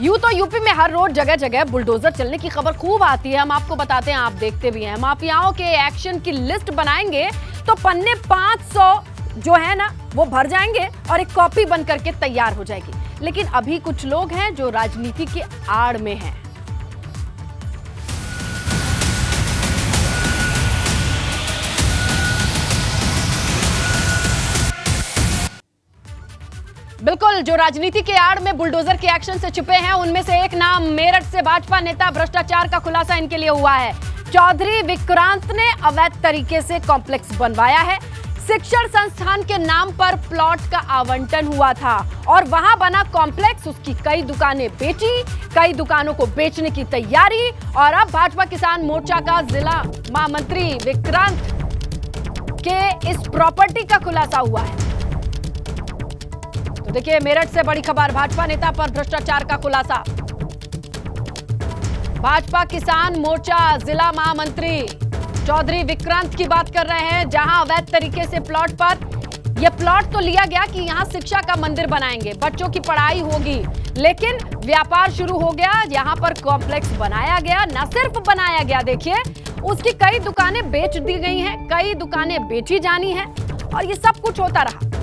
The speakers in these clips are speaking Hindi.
यूँ तो यूपी में हर रोज जगह जगह बुलडोजर चलने की खबर खूब आती है। हम आपको बताते हैं, आप देखते भी हैं। माफियाओं के एक्शन की लिस्ट बनाएँगे तो पन्ने 500 जो है ना, वो भर जाएँगे और एक कॉपी बन करके तैयार हो जाएगी। लेकिन अभी कुछ लोग हैं जो राजनीति के आड़ में हैं। बिल्कुल, जो राजनीति के आड़ में बुलडोजर के एक्शन से छुपे हैं, उनमें से एक नाम मेरठ से भाजपा नेता भ्रष्टाचार का खुलासा इनके लिए हुआ है। चौधरी विक्रांत ने अवैध तरीके से कॉम्प्लेक्स बनवाया है। शिक्षण संस्थान के नाम पर प्लॉट का आवंटन हुआ था और वहाँ बना कॉम्प्लेक्स, उसकी कई दुकानें बेची, कई दुकानों को बेचने की तैयारी और अब भाजपा किसान मोर्चा का जिला महामंत्री विक्रांत के इस प्रॉपर्टी का खुलासा हुआ है। देखिए, मेरठ से बड़ी खबर, भाजपा नेता पर भ्रष्टाचार का खुलासा। भाजपा किसान मोर्चा जिला महामंत्री चौधरी विक्रांत की बात कर रहे हैं, जहाँ अवैध तरीके से प्लॉट पर यह प्लॉट तो लिया गया कि यहाँ शिक्षा का मंदिर बनाएँगे, बच्चों की पढ़ाई होगी, लेकिन व्यापार शुरू हो गया, यहाँ पर कॉम्प्लेक्स बनाया गया, न सिर्फ़ बनाया गया, देखिए, उसकी कई दुकानें बेच दी गई हैं, कई दुकानें बेची जानी है, और ये सब कुछ होता रहा।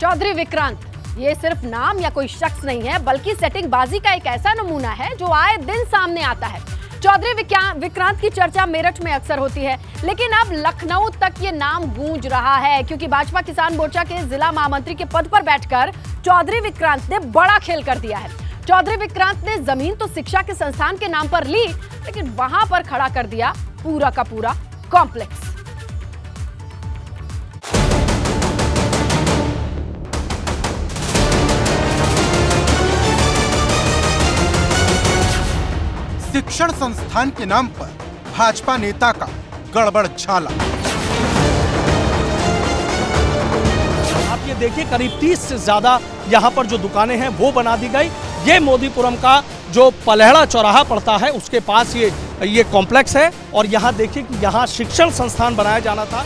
चौधरी विक्रांत। ये सिर्फ़ नाम या कोई शख्स नहीं है, बल्कि सेटिंग बाजी का एक ऐसा नमूना है जो आए दिन सामने आता है। चौधरी विक्रांत की चर्चा मेरठ में अक्सर होती है, लेकिन अब लखनऊ तक ये नाम गूंज रहा है, क्योंकि भाजपा किसान मोर्चा के जिला महामंत्री के पद पर बैठकर चौधरी विक्रांत ने बड़ा खेल कर दिया है। चौधरी विक्रांत ने ज़मीन तो शिक्षा के संस्थान के नाम पर ली, लेकिन वहाँ पर खड़ा कर दिया पूरा का पूरा कॉम्प्लेक्स शिक्षण संस्थान के नाम पर भाजपा नेता का गड़बड़ झाला। आप ये देखिए करीब 30 से ज़्यादा यहाँ पर जो दुकानें हैं वो बना दी गई। ये मोदीपुरम का जो पलहड़ा चौराहा पड़ता है उसके पास ये ये कॉम्प्लेक्स है और यहाँ देखिए कि यहाँ शिक्षण संस्थान बनाया जाना था।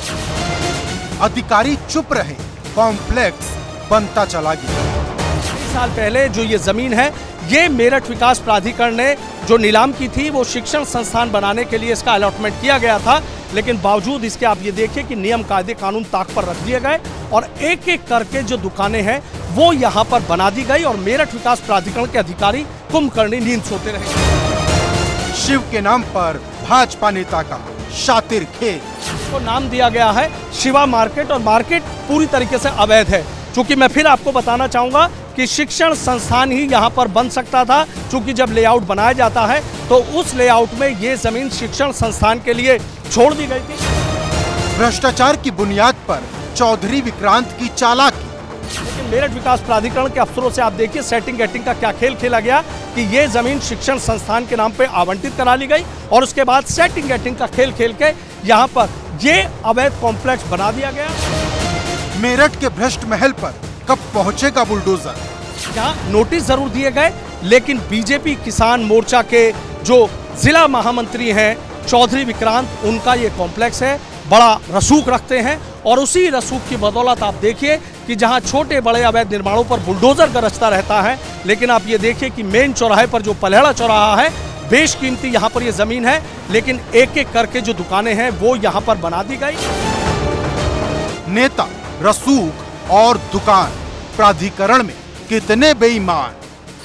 अधिकारी चुप रहे कॉम्प्लेक्स बनता चला गया। साल पहले जो ये ज़मीन है ये मेरठ विकास प्राधिकरण ने जो नीलाम की थी वो शिक्षण संस्थान बनाने के लिए इसका अलॉटमेंट किया गया था। लेकिन बावजूद इसके आप ये देखिए कि नियम कायदे कानून ताक पर रख दिए गए और एक एक करके जो दुकानें हैं वो यहाँ पर बना दी गई और मेरठ विकास प्राधिकरण के अधिकारी कुंभकर्णी नींद सोते रहे। शिव के नाम पर भाजपा नेता का शातिर खेल। को नाम दिया गया है शिवा मार्केट और मार्केट पूरी तरीके से अवैध है। चूँकि मैं फिर आपको बताना चाहूँगा कि शिक्षण संस्थान ही यहाँ पर बन सकता था क्योंकि जब लेआउट बनाया जाता है तो उस लेआउट में ये ज़मीन शिक्षण संस्थान के लिए छोड़ दी गई थी। भ्रष्टाचार की बुनियाद पर चौधरी विक्रांत की चालाकी। लेकिन मेरठ विकास प्राधिकरण के अफसरों से आप देखिए सेटिंग गेटिंग का क्या खेल खेला गया कि ये ज़मीन शिक्षण संस्थान के नाम पे आवंटित करा ली गई और उसके बाद सेटिंग गेटिंग का खेल खेल के यहाँ पर ये अवैध कॉम्प्लेक्स बना दिया गया। मेरठ के भ्रष्ट महल पर कब पहुंचेगा बुलडोजर? यहाँ नोटिस ज़रूर दिए गए लेकिन बीजेपी किसान मोर्चा के जो जिला महामंत्री हैं चौधरी विक्रांत उनका ये कॉम्प्लेक्स है बड़ा रसूख रखते हैं और उसी रसूख की बदौलत आप देखिए कि जहाँ छोटे बड़े अवैध निर्माणों पर बुलडोजर गरजता रहता है लेकिन आप ये देखिए कि मेन चौराहे पर जो पलहड़ा चौराहा है बेशकीमती यहाँ पर ये ज़मीन है लेकिन एक एक करके जो दुकानें हैं वो यहाँ पर बना दी गई। नेता रसूख और दुकान। प्राधिकरण में कितने बेईमान?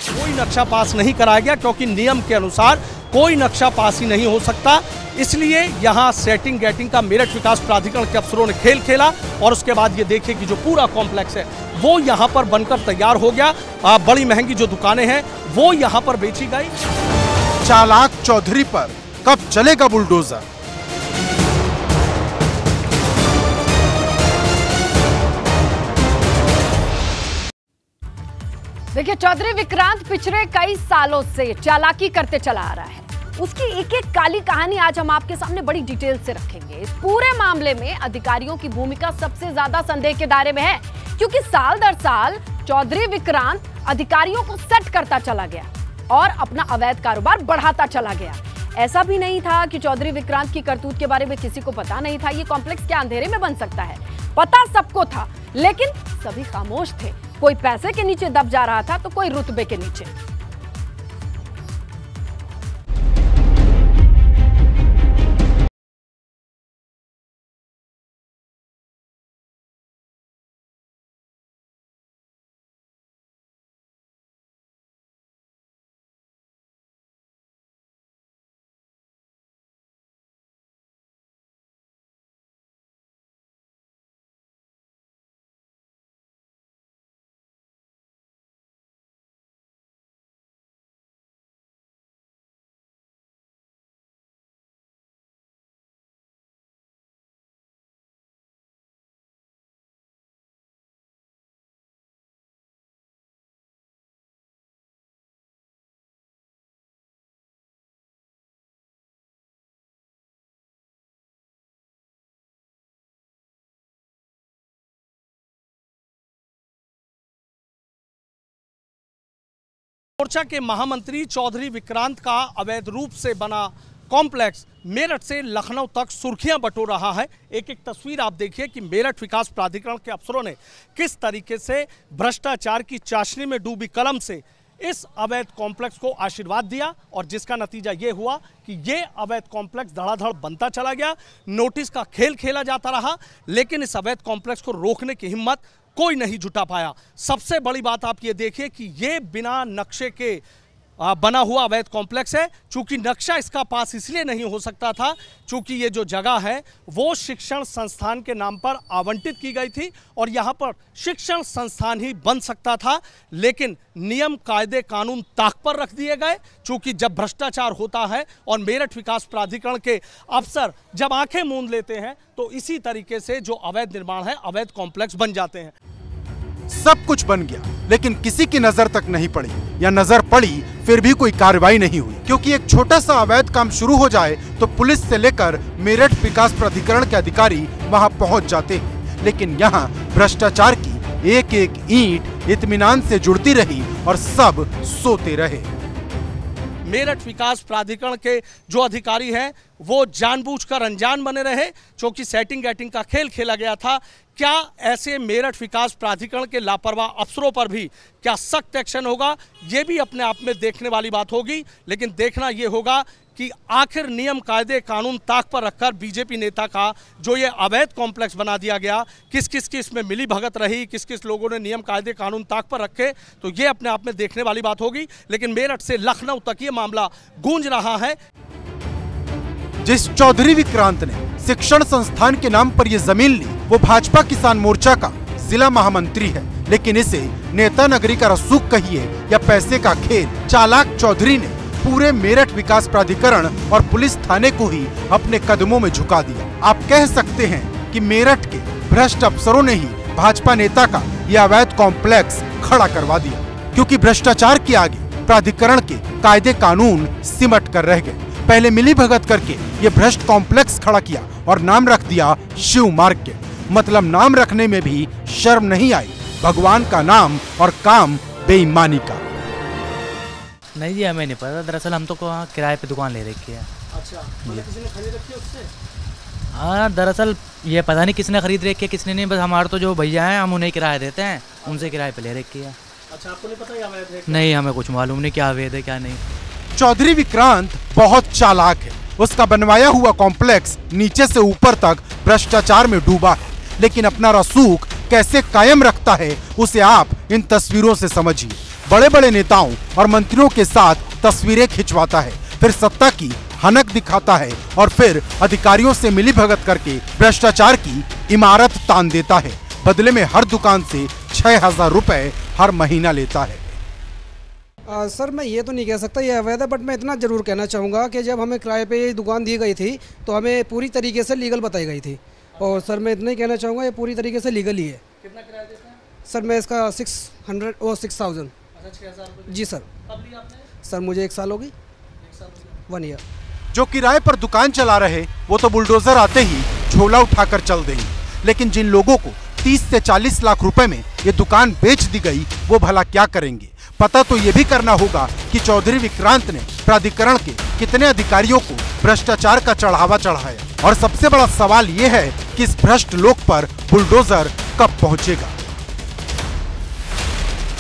कोई नक्शा पास नहीं कराया गया क्योंकि नियम के अनुसार कोई नक्शा पास ही नहीं हो सकता। इसलिए यहाँ सेटिंग गेटिंग का मेरठ विकास प्राधिकरण के अफसरों ने खेल खेला और उसके बाद ये देखे कि जो पूरा कॉम्प्लेक्स है वो यहाँ पर बनकर तैयार हो गया। आ, बड़ी महँगी जो दुकानें हैं वो यहाँ पर बेची गई। चालाक चौधरी पर कब चलेगा बुलडोजर? देखिए, चौधरी, विक्रांत पिछले कई सालों से चालाकी करते चला आ रहा है। उसकी एक एक काली कहानी आज हम आपके सामने बड़ी डिटेल से रखेंगे। इस पूरे मामले में अधिकारियों की भूमिका सबसे ज़्यादा संदेह के दायरे में है, क्योंकि साल दर साल चौधरी, विक्रांत अधिकारियों को सेट करता चला गया और अपना अवैध कारोबार बढ़ाता चला गया। ऐसा भी नहीं था कि चौधरी विक्रांत की करतूत के बारे में किसी को पता नहीं था। ये कॉम्प्लेक्स क्या अंधेरे में बन सकता है। पता सबको था, लेकिन सभी खामोश थे। कोई पैसे के नीचे दब जा रहा था तो कोई रुतबे के नीचे। मोर्चा के महामंत्री चौधरी विक्रांत का अवैध रूप से बना कॉम्प्लेक्स मेरठ से लखनऊ तक सुर्खियाँ बटोर रहा है। एक एक तस्वीर आप देखिए कि मेरठ विकास प्राधिकरण के अफसरों ने किस तरीके से भ्रष्टाचार की चाशनी में डूबी कलम से इस अवैध कॉम्प्लेक्स को आशीर्वाद दिया और जिसका नतीजा ये हुआ कि ये अवैध कॉम्प्लेक्स धड़ाधड़ बनता चला गया। नोटिस का खेल खेला जाता रहा, लेकिन इस अवैध कॉम्प्लेक्स को रोकने की हिम्मत कोई नहीं जुटा पाया। सबसे बड़ी बात आप ये देखिए कि ये बिना नक्शे के बना हुआ अवैध कॉम्प्लेक्स है। चूँकि नक्शा इसका पास इसलिए नहीं हो सकता था चूँकि ये जो जगह है, वो शिक्षण संस्थान के नाम पर आवंटित की गई थी और यहाँ पर शिक्षण संस्थान ही बन सकता था, लेकिन नियम, कायदे, कानून ताक पर रख दिए गए। चूँकि जब भ्रष्टाचार होता है और मेरठ विकास प्राधिकरण के अफसर जब आँखें मूंद लेते हैं तो इसी तरीके से जो अवैध निर्माण है, अवैध कॉम्प्लेक्स बन जाते हैं। सब कुछ बन गया, लेकिन किसी की नज़र तक नहीं पड़ी। या नज़र पड़ी, फिर भी कोई कार्रवाई नहीं हुई। क्योंकि एक छोटा सा अवैध काम शुरू हो जाए तो पुलिस से लेकर मेरठ विकास प्राधिकरण के अधिकारी वहाँ पहुँच जाते हैं। लेकिन यहाँ भ्रष्टाचार की एक एक ईंट इत्मीनान से जुड़ती रही और सब सोते रहे। मेरठ विकास प्राधिकरण के जो अधिकारी हैं, वो जानबूझकर अनजान बने रहे क्योंकि सेटिंग गैटिंग का खेल खेला गया था। क्या ऐसे मेरठ विकास प्राधिकरण के लापरवाह अफसरों पर भी क्या सख्त एक्शन होगा? ये भी अपने आप में देखने वाली बात होगी, लेकिन देखना ये होगा कि आखिर नियम, कायदे, कानून ताक पर रखकर बीजेपी नेता का जो ये अवैध कॉम्प्लेक्स बना दिया गया किस किस की इसमें मिली भगत रही किस किस लोगों ने नियम, कायदे, कानून ताक पर रखे तो ये अपने आप में देखने वाली बात होगी। लेकिन मेरठ से लखनऊ तक ये मामला गूंज रहा है। जिस चौधरी विक्रांत ने शिक्षण संस्थान के नाम पर ये ज़मीन ली, वो भाजपा किसान मोर्चा का जिला महामंत्री है। लेकिन इसे नेता नगरी का रसूख कहिए या पैसे का खेल, चालाक चौधरी ने पूरे मेरठ विकास प्राधिकरण और पुलिस थाने को ही अपने कदमों में झुका दिया। आप कह सकते हैं कि मेरठ के भ्रष्ट अफसरों ने ही भाजपा नेता का यह अवैध कॉम्प्लेक्स खड़ा करवा दिया, क्योंकि भ्रष्टाचार के आगे प्राधिकरण के कायदे कानून सिमट कर रह गए। पहले मिली भगत करके ये भ्रष्ट कॉम्प्लेक्स खड़ा किया और नाम रख दिया शिव मार्ग के। मतलब नाम रखने में भी शर्म नहीं आई। भगवान का नाम और काम बेईमानी का। नहीं जी हमें नहीं पता। दरअसल हम तो किराए पे दुकान ले रखी है। अच्छा किसी ने खरीद रखी उससे? हाँ दरअसल ये पता नहीं किसने खरीद रखी है किसने नहीं। बस हमारे तो जो भैया हैं हम उन्हें किराया देते हैं। उनसे किराए पे ले रखी है। अच्छा आपको नहीं पता ये अवैध है नहीं हमें कुछ मालूम नहीं क्या वेद है क्या नहीं। चौधरी विक्रांत बहुत चालाक है। उसका बनवाया हुआ कॉम्प्लेक्स नीचे से ऊपर तक भ्रष्टाचार में डूबा है। लेकिन अपना रसूख कैसे कायम रखता है, उसे आप इन तस्वीरों से समझिए। बड़े बड़े नेताओं और मंत्रियों के साथ तस्वीरें खिंचवाता है, फिर सत्ता की हनक दिखाता है और फिर अधिकारियों से मिली भगत करके भ्रष्टाचार की इमारत तान देता है। बदले में हर दुकान से छह हज़ार रुपए हर महीना लेता है। आ, सर मैं ये तो नहीं कह सकता ये अवैध है बट मैं इतना ज़रूर कहना चाहूँगा कि जब हमें किराए पे ये दुकान दी गई थी तो हमें पूरी तरीके से लीगल बताई गई थी। और सर मैं इतना ही कहना चाहूँगा ये पूरी तरीके से लीगल ही है। कितना किराया सर मैं इसका सिक्स हंड्रेड और सिक्स थाउज़ेंड अच्छा जी सर। कब लिया आपने? सर मुझे एक साल होगी हो। वन ईयर जो किराए पर दुकान चला रहे वो तो बुलडोजर आते ही झोला उठाकर चल देंगे लेकिन जिन लोगों को 30 से 40 लाख रुपए में ये दुकान बेच दी गई वो भला क्या करेंगे? पता तो ये भी करना होगा कि चौधरी विक्रांत ने प्राधिकरण के कितने अधिकारियों को भ्रष्टाचार का चढ़ावा चढ़ाया। और सबसे बड़ा सवाल ये है कि इस भ्रष्ट लोक पर बुलडोजर कब पहुंचेगा।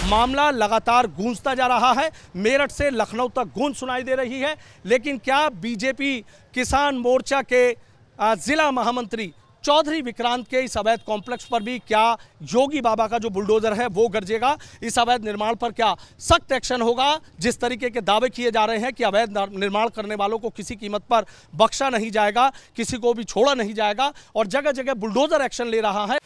मामला लगातार गूंजता जा रहा है। मेरठ से लखनऊ तक गूंज सुनाई दे रही है। लेकिन क्या बीजेपी किसान मोर्चा के जिला महामंत्री चौधरी विक्रांत के इस अवैध कॉम्प्लेक्स पर भी क्या योगी बाबा का जो बुलडोजर है वो गरजेगा? इस अवैध निर्माण पर क्या सख्त एक्शन होगा? जिस तरीके के दावे किए जा रहे हैं कि अवैध निर्माण करने वालों को किसी कीमत पर बख्शा नहीं जाएगा, किसी को भी छोड़ा नहीं जाएगा और जगह जगह बुलडोजर एक्शन ले रहा है।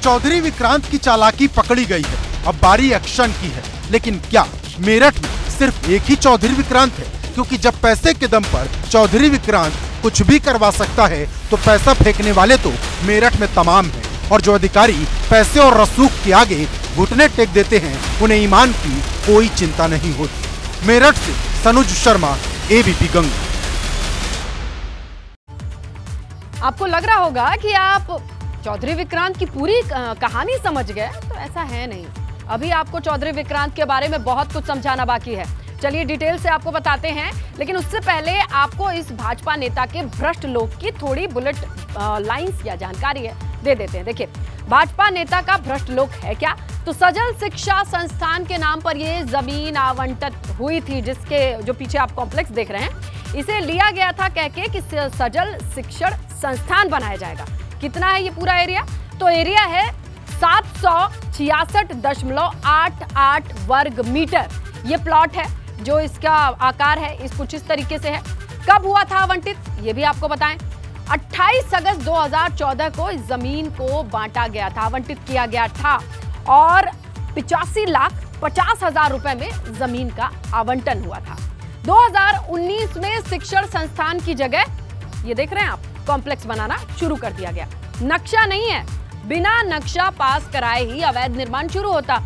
चौधरी विक्रांत की चालाकी पकड़ी गई है। अब बारी एक्शन की है। लेकिन क्या मेरठ में सिर्फ़ एक ही चौधरी विक्रांत है? क्योंकि जब पैसे के दम पर चौधरी विक्रांत कुछ भी करवा सकता है तो पैसा फेंकने वाले तो मेरठ में तमाम है। और जो अधिकारी पैसे और रसूख के आगे घुटने टेक देते हैं, उन्हें ईमान की कोई चिंता नहीं होती। मेरठ से सनुज शर्मा एबीपी गंगा। आपको लग रहा होगा कि आप चौधरी विक्रांत की पूरी कहानी समझ गए तो ऐसा है नहीं। अभी आपको चौधरी विक्रांत के बारे में बहुत कुछ समझाना बाकी है। चलिए डिटेल से आपको बताते हैं। लेकिन उससे पहले आपको इस भाजपा नेता के भ्रष्ट लोग की थोड़ी बुलेट लाइंस या जानकारी है, दे देते हैं। देखिए, भाजपा नेता का भ्रष्ट लोक है क्या? तो सजल शिक्षा संस्थान के नाम पर ये ज़मीन आवंटित हुई थी, जिसके जो पीछे आप कॉम्प्लेक्स देख रहे हैं। इसे लिया गया था कह के कि सजल शिक्षण संस्थान बनाया जाएगा। कितना है ये पूरा एरिया? तो एरिया है सात वर्ग मीटर। ये प्लॉट है। जो इसका आकार है इस कुछ इस तरीके से है, कब हुआ था आवंटित, ये भी आपको बताएँ। 28 अगस्त 2014 को इस ज़मीन को बांटा गया था, आवंटित किया गया था और पिचासी लाख पचास हज़ार रुपए में ज़मीन का आवंटन हुआ था। 2019 में शिक्षण संस्थान की जगह, ये देख रहे हैं आप, कॉम्प्लेक्स बनाना शुरू कर दिया गया। नक्शा नहीं है, बिना नक्शा पास कराए ही अवैध निर्माण शुरू होता।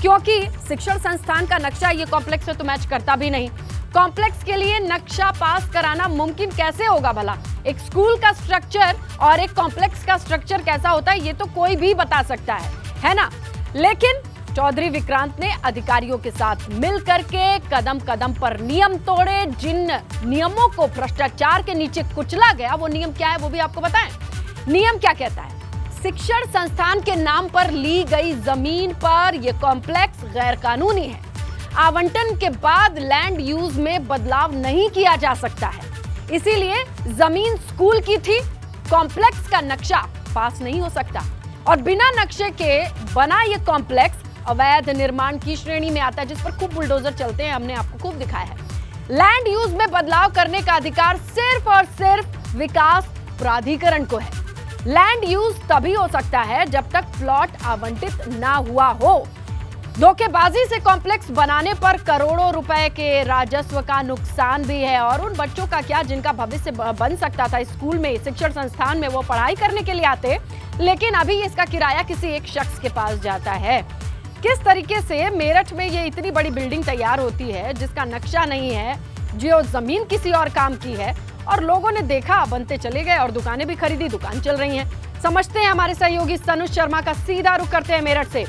क्योंकि शिक्षण संस्थान का नक्शा ये कॉम्प्लेक्स से तो मैच करता भी नहीं। कॉम्प्लेक्स के लिए नक्शा पास कराना मुमकिन कैसे होगा भला? एक स्कूल का स्ट्रक्चर और एक कॉम्प्लेक्स का स्ट्रक्चर कैसा होता है, ये तो कोई भी बता सकता है। है ना? लेकिन चौधरी विक्रांत ने अधिकारियों के साथ मिल करके कदम कदम पर नियम तोड़े। जिन नियमों को भ्रष्टाचार के नीचे कुचला गया, वो नियम क्या है वो भी आपको बताएँ। नियम क्या कहता है? शिक्षण संस्थान के नाम पर ली गई ज़मीन पर यह कॉम्प्लेक्स गैर कानूनी है। आवंटन के बाद लैंड यूज़ में बदलाव नहीं किया जा सकता है। इसीलिए ज़मीन स्कूल की थी कॉम्प्लेक्स का नक्शा पास नहीं हो सकता। और बिना नक्शे के बना यह कॉम्प्लेक्स अवैध निर्माण की श्रेणी में आता है, जिस पर खूब बुलडोजर चलते हैं, हमने आपको खूब दिखाया है। लैंड यूज़ में बदलाव करने का अधिकार सिर्फ़ और सिर्फ़ विकास प्राधिकरण को है। लैंड यूज़ तभी हो सकता है जब तक प्लॉट आवंटित ना हुआ हो। धोखेबाजी से कॉम्प्लेक्स बनाने पर करोड़ों रुपए के राजस्व का नुकसान भी है और उन बच्चों का क्या जिनका भविष्य बन सकता था स्कूल में, शिक्षण संस्थान में, वो पढ़ाई करने के लिए आते, लेकिन अभी इसका किराया किसी एक शख्स के पास जाता है। किस तरीके से मेरठ में ये इतनी बड़ी बिल्डिंग तैयार होती है, जिसका नक्शा नहीं है जो ज़मीन किसी और काम की है और लोगों ने देखा, बनते चले गए और दुकानें भी खरीदी, दुकान चल रही हैं। समझते हैं हमारे सहयोगी सनुज शर्मा का सीधा रुख करते हैं मेरठ से।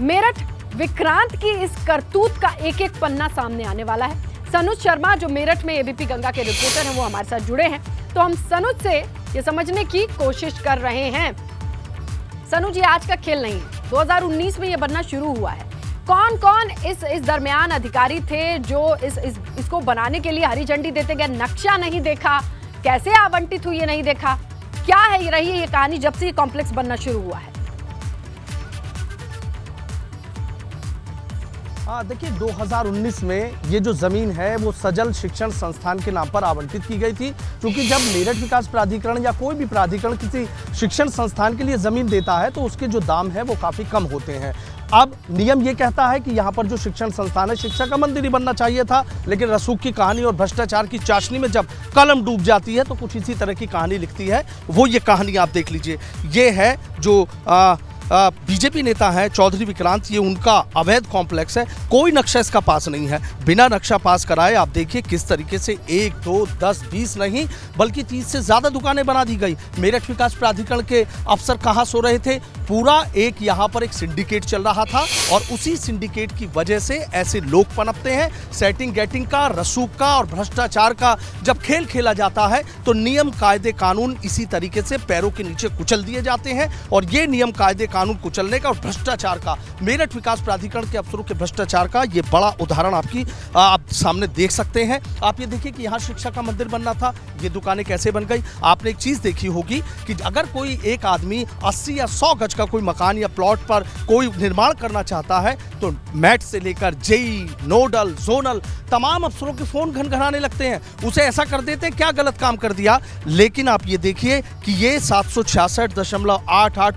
मेरठ विक्रांत की इस करतूत का एक एक पन्ना सामने आने वाला है। सनुज शर्मा, जो मेरठ में एबीपी गंगा के रिपोर्टर हैं, वो हमारे साथ जुड़े हैं। तो हम सनुज से ये समझने की कोशिश कर रहे हैं। सनुज, ये आज का खेल नहीं है। 2019 में ये बनना शुरू हुआ है। कौन कौन इस इस दरमियान अधिकारी थे जो इस, इस इसको बनाने के लिए हरी झंडी देते गए? नक्शा नहीं देखा। कैसे आवंटित हुई ये नहीं देखा? क्या है ये रही है ये कहानी जब से ये कॉम्प्लेक्स बनना शुरू हुआ है? हाँ देखिए 2019 में ये जो ज़मीन है वो सजल शिक्षण संस्थान के नाम पर आवंटित की गई थी। क्योंकि जब मेरठ विकास प्राधिकरण या कोई भी प्राधिकरण किसी शिक्षण संस्थान के लिए ज़मीन देता है तो उसके जो दाम है वो काफ़ी कम होते हैं। अब नियम ये कहता है कि यहाँ पर जो शिक्षण संस्थान है शिक्षा का मंदिर ही बनना चाहिए था लेकिन रसूख की कहानी और भ्रष्टाचार की चाशनी में जब कलम डूब जाती है तो कुछ इसी तरह की कहानी लिखती है। वो ये कहानी आप देख लीजिए। ये है जो आ, बीजेपी नेता हैं चौधरी विक्रांत, ये उनका अवैध कॉम्प्लेक्स है। कोई नक्शा इसका पास नहीं है। बिना नक्शा पास कराए आप देखिए किस तरीके से एक, दो, दस, बीस नहीं, बल्कि तीस से ज़्यादा दुकानें बना दी गई। मेरठ विकास प्राधिकरण के अफसर कहाँ सो रहे थे? पूरा एक यहाँ पर एक सिंडिकेट चल रहा था और उसी सिंडिकेट की वजह से ऐसे लोग पनपते हैं। सेटिंग, गेटिंग का, रसूख का और भ्रष्टाचार का जब खेल खेला जाता है तो नियम, कायदे, कानून इसी तरीके से पैरों के नीचे कुचल दिए जाते हैं और ये नियम, कायदे कानून कुचलने का और भ्रष्टाचार का, मेरठ विकास प्राधिकरण के अफसरों के भ्रष्टाचार का ये बड़ा उदाहरण आपकी आप सामने देख सकते हैं। आप ये देखिए कि यहाँ शिक्षा का मंदिर बनना था, ये दुकानें कैसे बन गई। आपने एक चीज़ देखी होगी कि अगर कोई एक आदमी 80 या 100 गज का कोई मकान या प्लॉट पर कोई निर्माण करना चाहता है तो मैट से लेकर जेई, नोडल, जोनल, तमाम अफसरों के फ़ोन घनघनाने लगते हैं। उसे ऐसा कर देते हैं क्या गलत काम कर दिया? लेकिन आप ये देखिए कि ये सात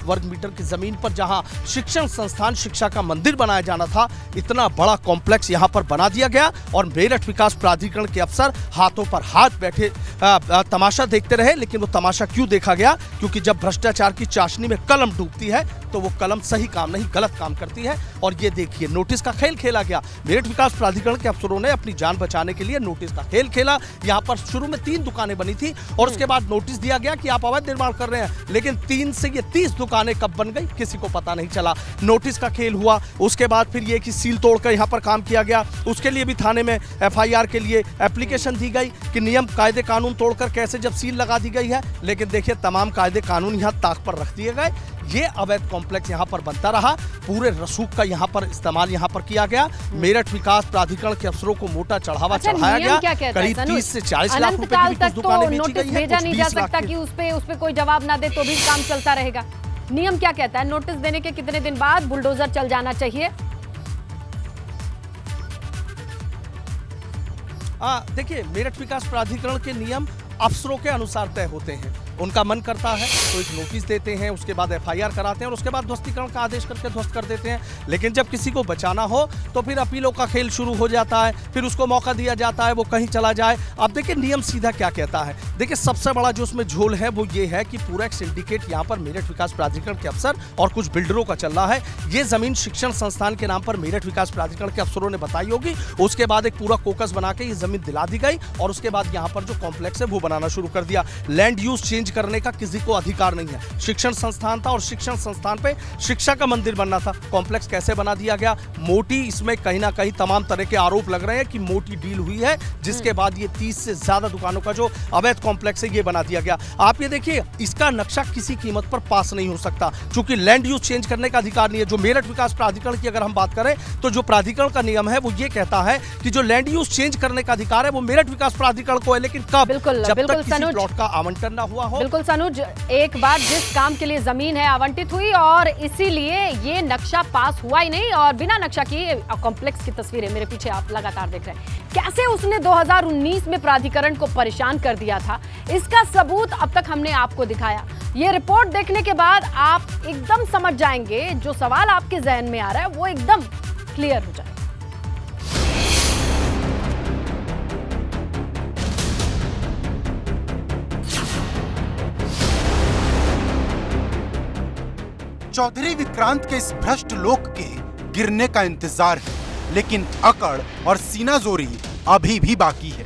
वर्ग मीटर की ज़मीन पर जहाँ शिक्षण संस्थान शिक्षा का मंदिर बनाया जाना था इतना बड़ा कॉम्प्लेक्स यहाँ पर बना दिया गया और मेरठ विकास प्राधिकरण के अफसर हाथों पर हाथ बैठे आ, आ, तमाशा देखते रहे लेकिन वो तमाशा क्यों देखा गया? क्योंकि जब भ्रष्टाचार की चाशनी में कलम डूबती है तो वो कलम सही काम नहीं गलत काम करती है। और ये देखिए नोटिस का खेल खेला गया। मेरठ विकास प्राधिकरण के अफसरों ने अपनी जान बचाने के लिए नोटिस का खेल खेला। यहाँ पर शुरू में तीन दुकानें बनी थी और उसके बाद नोटिस दिया गया कि आप अवैध निर्माण कर रहे हैं लेकिन तीन से ये तीस दुकानें कब बन गई? किसी को पता नहीं चला। नोटिस का खेल हुआ उसके बाद फिर ये कि सील तोड़कर यहाँ पर काम किया गया। उसके लिए भी थाने में एफआईआर के लिए एप्लीकेशन दी गई कि नियम कायदे कानून तोड़कर कैसे जब सील लगा दी गई है। लेकिन देखिए तमाम कायदे कानून यहाँ ताक पर रख दिए गए। ये अवैध कॉम्प्लेक्स यहाँ पर बनता रहा। पूरे रसूख का यहाँ पर इस्तेमाल यहाँ पर किया गया। मेरठ विकास प्राधिकरण के अफसरों को मोटा चढ़ावा अच्छा, चढ़ाया गया। करीब तीस से चालीस लाख रुपए की तो दुकानें बेची गई हैं, भेजा नहीं जा सकता कि उस पे उस पे कोई जवाब ना दे तो भी काम चलता रहेगा। नियम क्या कहता है? नोटिस देने के कितने दिन बाद बुलडोजर चल जाना चाहिए? देखिए, मेरठ विकास प्राधिकरण के नियम अफसरों के अनुसार तय होते हैं। उनका मन करता है तो एक नोटिस देते हैं, उसके बाद एफआईआर कराते हैं और उसके बाद ध्वस्तीकरण का आदेश करके ध्वस्त कर देते हैं। लेकिन जब किसी को बचाना हो तो फिर अपीलों का खेल शुरू हो जाता है, फिर उसको मौका दिया जाता है, वो कहीं चला जाए। अब देखिए, नियम सीधा क्या कहता है? देखिए, सबसे बड़ा जो उसमें झोल है, वो ये है कि पूरा एक सिंडिकेट यहाँ पर मेरठ विकास प्राधिकरण के अफसर और कुछ बिल्डरों का चल रहा है। ये ज़मीन शिक्षण संस्थान के नाम पर मेरठ विकास प्राधिकरण के अफसरों ने बताई होगी। उसके बाद एक पूरा कोकस बना के ये ज़मीन दिला दी गई और उसके बाद यहाँ पर जो कॉम्प्लेक्स है, वो बनाना शुरू कर दिया। लैंड यूज़ चेंज करने का किसी को अधिकार नहीं है। शिक्षण संस्थान था और शिक्षण संस्थान पे शिक्षा का मंदिर बनना था। कॉम्प्लेक्स कैसे बना दिया गया? मोटी इसमें कहीं ना कहीं तमाम तरह के आरोप लग रहे हैं कि मोटी डील हुई है जिसके बाद ये तीस से ज़्यादा दुकानों का जो अवैध कॉम्प्लेक्स है ये बना दिया गया। आप ये देखिए इसका नक्शा किसी कीमत पर पास नहीं हो सकता क्योंकि लैंड यूज़ चेंज करने का अधिकार नहीं है। जो मेरठ विकास प्राधिकरण की अगर हम बात करें तो जो प्राधिकरण का नियम है वो ये कहता है कि जो लैंड यूज़ चेंज करने का अधिकार है वो मेरठ विकास प्राधिकरण को है लेकिन कब? जब तक किसी प्लॉट का आवंटन ना हुआ हो बिल्कुल सनुज, एक बार जिस काम के लिए ज़मीन है आवंटित हुई और इसीलिए ये नक्शा पास हुआ ही नहीं और बिना नक्शा की कॉम्प्लेक्स की तस्वीरें मेरे पीछे आप लगातार देख रहे हैं। कैसे उसने 2019 में प्राधिकरण को परेशान कर दिया था? इसका सबूत अब तक हमने आपको दिखाया। ये रिपोर्ट देखने के बाद आप एकदम समझ जाएँगे, जो सवाल आपके जहन में आ रहा है, वो एकदम क्लियर हो जाएगा। चौधरी विक्रांत के इस भ्रष्ट लोक के गिरने का इंतज़ार है, लेकिन अकड़ और सीना जोरी अभी भी बाकी है।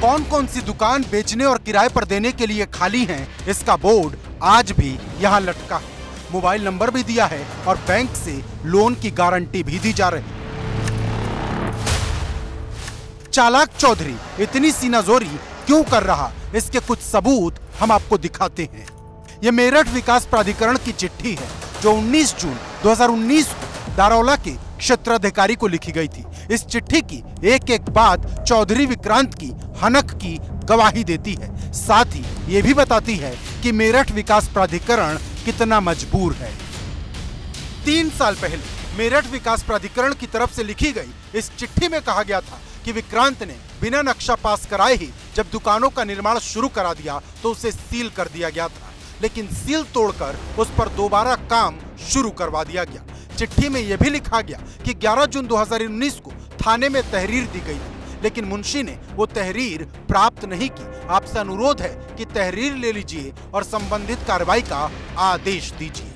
कौन कौन सी दुकान बेचने और किराए पर देने के लिए खाली हैं, इसका बोर्ड आज भी यहाँ लटका है। मोबाइल नंबर भी दिया है और बैंक से लोन की गारंटी भी दी जा रही चालाक चौधरी, इतनी सीनाजोरी क्यों कर रहा? इसके कुछ सबूत हम आपको दिखाते हैं। ये मेरठ विकास प्राधिकरण की चिट्ठी है, जो 19 जून 2019 को दारौला के क्षेत्राधिकारी को लिखी गई थी। इस चिट्ठी की एक एक बात चौधरी विक्रांत की हनक की गवाही देती है। साथ ही ये भी बताती है कि मेरठ विकास प्राधिकरण कितना मजबूर है। तीन साल पहले मेरठ विकास प्राधिकरण की तरफ़ से लिखी गई इस चिट्ठी में कहा गया था कि विक्रांत ने बिना नक्शा पास कराए ही जब दुकानों का निर्माण शुरू करा दिया तो उसे सील कर दिया गया था। लेकिन सील तोड़कर उस पर दोबारा काम शुरू करवा दिया गया। चिट्ठी में यह भी लिखा गया कि 11 जून 2019 को थाने में तहरीर दी गई थी, लेकिन मुंशी ने वो तहरीर प्राप्त नहीं की। आपसे अनुरोध है कि तहरीर ले लीजिए और संबंधित कार्रवाई का आदेश दीजिए।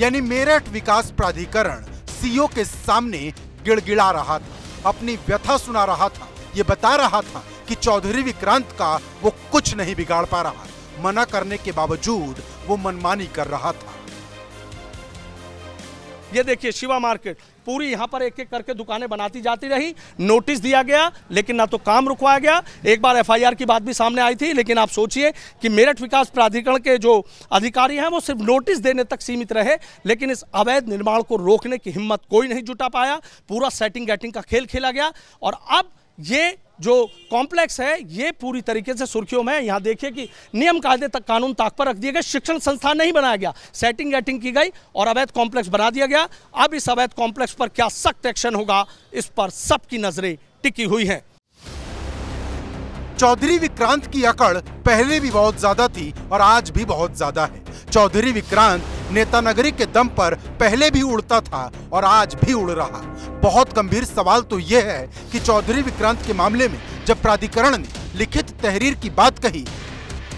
यानी मेरठ विकास प्राधिकरण सीओ के सामने गिड़गिड़ा रहा था, अपनी व्यथा सुना रहा था, ये बता रहा था कि चौधरी विक्रांत का वो कुछ नहीं बिगाड़ पा रहा, मना करने के बावजूद वो मनमानी कर रहा था। ये देखिए, शिवा मार्केट पूरी यहाँ पर एक एक करके दुकानें बनाती जाती रही। नोटिस दिया गया, लेकिन ना तो काम रुकवाया गया। एक बार एफआईआर की बात भी सामने आई थी, लेकिन आप सोचिए कि मेरठ विकास प्राधिकरण के जो अधिकारी हैं, वो सिर्फ़ नोटिस देने तक सीमित रहे, लेकिन इस अवैध निर्माण को रोकने की हिम्मत कोई नहीं जुटा पाया। पूरा सेटिंग गैटिंग का खेल खेला गया। और अब ये जो कॉम्प्लेक्स है, ये पूरी तरीके से सुर्खियों में यहाँ देखिए कि नियम कायदे तक कानून ताक पर रख दिए गए, शिक्षण संस्थान नहीं बनाया गया। सेटिंग गेटिंग की गई और अवैध कॉम्प्लेक्स बना दिया गया। अब इस अवैध कॉम्प्लेक्स पर क्या सख्त एक्शन होगा, इस पर सबकी नज़रें टिकी हुई हैं। चौधरी विक्रांत की अकड़ पहले भी बहुत ज़्यादा थी और आज भी बहुत ज़्यादा है। चौधरी विक्रांत नेता नगरी के दम पर पहले भी उड़ता था और आज भी उड़ रहा। बहुत गंभीर सवाल तो यह है कि चौधरी विक्रांत के मामले में जब प्राधिकरण ने लिखित तहरीर की बात कही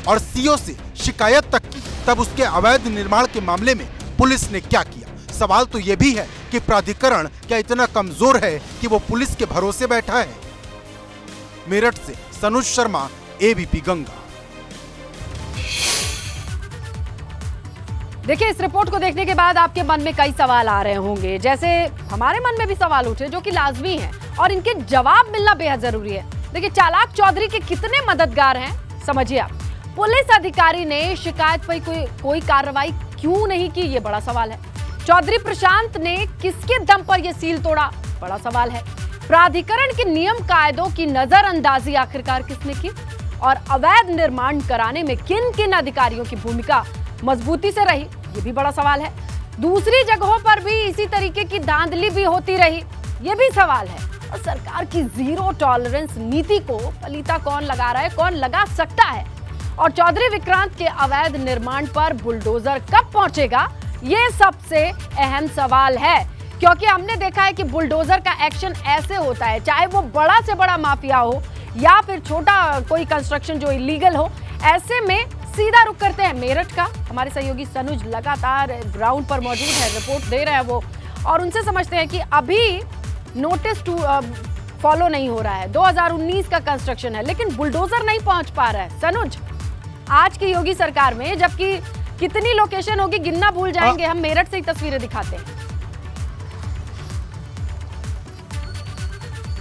और सीओ से शिकायत तक की, तब उसके अवैध निर्माण के मामले में पुलिस ने क्या किया? सवाल तो यह भी है कि प्राधिकरण क्या इतना कमज़ोर है कि वो पुलिस के भरोसे बैठा है? मेरठ से सनुज शर्मा एबीपी गंगा। देखिए, इस रिपोर्ट को देखने के बाद आपके मन में कई सवाल आ रहे होंगे। जैसे हमारे मन में भी सवाल उठे, जो कि लाजमी हैं और इनके जवाब मिलना बेहद ज़रूरी है। देखिए, चालाक चौधरी के कितने मददगार हैं, समझिए आप। पुलिस अधिकारी ने शिकायत पर कोई कोई कार्रवाई क्यों नहीं की, ये बड़ा सवाल है। चौधरी प्रशांत ने किसके दम पर यह सील तोड़ा, बड़ा सवाल है। प्राधिकरण के नियम कायदों की नजरअंदाजी आखिरकार किसने की? और अवैध निर्माण कराने में किन किन अधिकारियों की भूमिका? मजबूती से रही, ये भी बड़ा सवाल है। दूसरी जगहों पर भी इसी तरीके की धांधली भी होती रही, ये भी सवाल है। और सरकार की ज़ीरो टॉलरेंस नीति को पलीता कौन लगा रहा है, कौन लगा सकता है? और चौधरी विक्रांत के अवैध निर्माण पर बुलडोजर कब पहुंचेगा, ये सबसे अहम सवाल है। क्योंकि हमने देखा है कि बुलडोजर का एक्शन ऐसे होता है, चाहे वो बड़ा से बड़ा माफिया हो या फिर छोटा कोई कंस्ट्रक्शन जो इलीगल हो, ऐसे में सीधा रुक करते हैं मेरठ का। हमारे सहयोगी सनुज लगातार ग्राउंड पर मौजूद है रिपोर्ट दे रहे हैं वो। और उनसे समझते हैं कि अभी नोटिस टू फॉलो नहीं हो रहा है। 2019 का कंस्ट्रक्शन है लेकिन बुलडोजर नहीं पहुँच पा रहा है। सनुज आज की योगी सरकार में जबकि कितनी लोकेशन होगी गिनना भूल जाएँगे। हम मेरठ से ही तस्वीरें दिखाते हैं।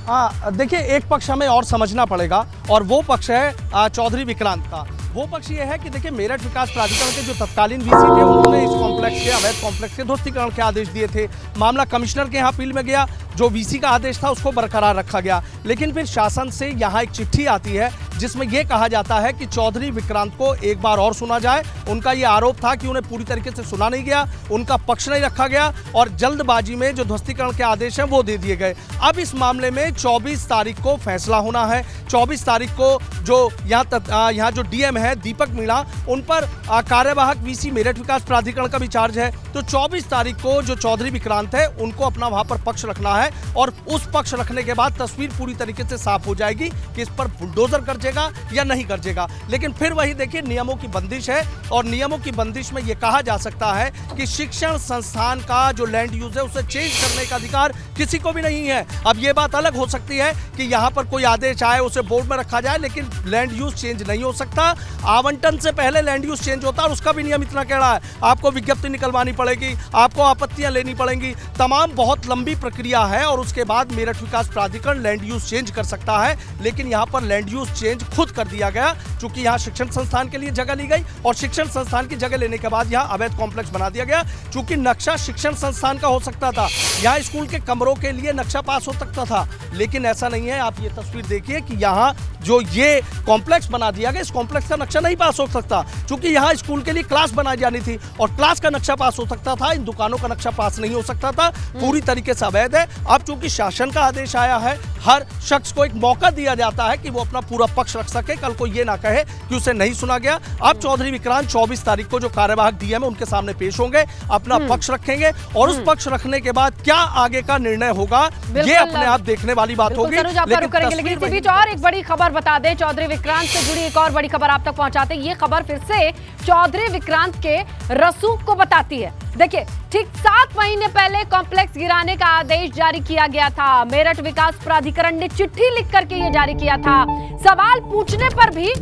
हाँ देखिए एक पक्ष हमें और समझना पड़ेगा और वो पक्ष है चौधरी विक्रांत का वो पक्ष ये है कि देखिए, मेरठ विकास प्राधिकरण के जो तत्कालीन वीसी थे, उन्होंने इस कॉम्प्लेक्स के अवैध कॉम्प्लेक्स के ध्वस्तीकरण के आदेश दिए थे। मामला कमिश्नर के यहाँ अपील में गया। जो वीसी का आदेश था, उसको बरकरार रखा गया। लेकिन फिर शासन से यहाँ एक चिट्ठी आती है, जिसमें यह कहा जाता है कि चौधरी विक्रांत को एक बार और सुना जाए। उनका यह आरोप था कि उन्हें पूरी तरीके से सुना नहीं गया, उनका पक्ष नहीं रखा गया और जल्दबाजी में जो ध्वस्तीकरण के आदेश हैं, वो दे दिए गए। अब इस मामले में 24 तारीख को फैसला होना है। 24 तारीख को जो यहाँ यहाँ जो डीएम है, दीपक मीणा, उन पर कार्यवाहक वीसी मेरठ विकास प्राधिकरण का भी चार्ज है। तो 24 तारीख को जो चौधरी विक्रांत है, उनको अपना वहाँ पर पक्ष रखना है। और उस पक्ष रखने के बाद तस्वीर पूरी तरीके से साफ़ हो जाएगी कि इस पर बुलडोजर गरजेगा या नहीं गरजेगा लेकिन फिर वही देखिए, नियमों की बंदिश है और नियमों की बंदिश में यह कहा जा सकता है कि शिक्षण संस्थान का जो लैंड यूज़ है, उसे चेंज करने का अधिकार किसी को भी नहीं है। अब यह बात अलग हो सकती है कि यहाँ पर कोई आदेश आए, उसे बोर्ड में रखा जाए, लेकिन लैंड यूज़ चेंज नहीं हो सकता। आवंटन से पहले लैंड यूज़ चेंज होता है और उसका भी नियम इतना कह रहा है। आपको विज्ञप्ति निकलवानी पड़ेगी, आपको आपत्तियाँ लेनी पड़ेंगी। तमाम बहुत लंबी प्रक्रिया है। और उसके बाद मेरठ विकास प्राधिकरण लैंड यूज़ चेंज कर सकता है, लेकिन यहाँ पर लैंड यूज़ चेंज खुद कर दिया गया, चूँकि यहाँ शिक्षण संस्थान के लिए जगह ली गई और शिक्षण संस्थान की जगह लेने के बाद यहाँ अवैध कॉम्प्लेक्स बना दिया गया, चूँकि नक्शा शिक्षण संस्थान का हो सकता था। यहाँ स्कूल के कमरों के लिए नक्शा पास हो सकता था, लेकिन ऐसा नहीं है। आप ये तस्वीर देखिए कि यहाँ जो ये कॉम्प्लेक्स बना दिया गया, इस कॉम्प्लेक्स का नक्शा नहीं पास हो सकता क्योंकि यहाँ स्कूल के लिए क्लास बनाई जानी थी और क्लास का नक्शा पास हो सकता था, इन दुकानों का नक्शा पास नहीं हो सकता था, पूरी तरीके से अवैध है अब चूँकि शासन का आदेश आया है हर शख्स को एक मौका दिया जाता है कि वो अपना पूरा पक्ष रख सके। कल को ये ना कहे कि उसे नहीं सुना गया। अब चौधरी विक्रांत 24 तारीख को जो कार्यवाहक डीएम है उनके सामने पेश होंगे अपना पक्ष रखेंगे और उस पक्ष रखने के बाद क्या आगे का निर्णय होगा ये अपने आप देखने वाली बात होगी लेकिन और एक बड़ी खबर बता दें चौधरी विक्रांत से जुड़ी एक और बड़ी खबर आप तक पहुंचाते ये खबर फिर से चौधरी विक्रांत के रसूख को बताती है। देखिए, ठीक सात महीने पहले कॉम्प्लेक्स गिराने का आदेश जारी किया गया था। मेरठ विकास प्राधिकरण ने चिट्ठी लिख करके ये जारी किया था। सवाल पूछने पर भी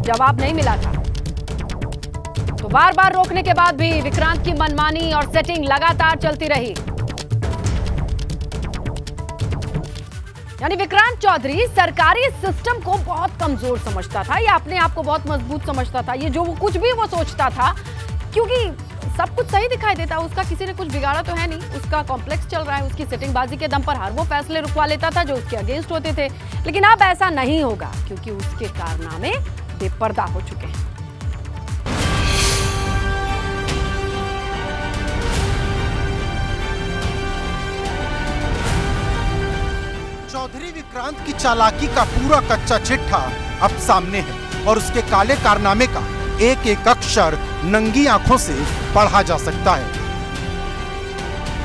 जवाब नहीं मिला था। तो बार बार रोकने के बाद भी विक्रांत की मनमानी और सेटिंग लगातार चलती रही। यानी विक्रांत चौधरी सरकारी सिस्टम को बहुत कमज़ोर समझता था या अपने आप को बहुत मज़बूत समझता था। ये जो वो कुछ भी वो सोचता था, क्योंकि सब कुछ सही दिखाई देता है उसका किसी ने कुछ बिगाड़ा तो है नहीं। उसका कॉम्प्लेक्स चल रहा है, उसकी सेटिंग बाजी के दम पर हर वो फैसले रुकवा लेता था जो उसके अगेंस्ट होते थे। लेकिन अब ऐसा नहीं होगा, क्योंकि उसके कारनामे बेपर्दा हो चुके हैं। चौधरी विक्रांत की चालाकी का पूरा कच्चा चिट्ठा अब सामने है और उसके काले कारनामे का एक एक अक्षर नंगी आँखों से पढ़ा जा सकता है।